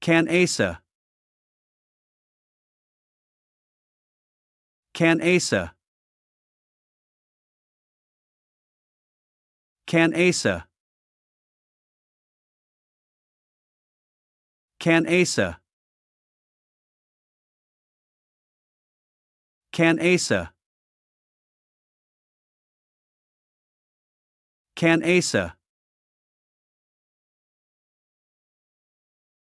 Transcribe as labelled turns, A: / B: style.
A: Can Asa. Can Asa. Can Asa. Can Asa. Can Asa. Can Asa.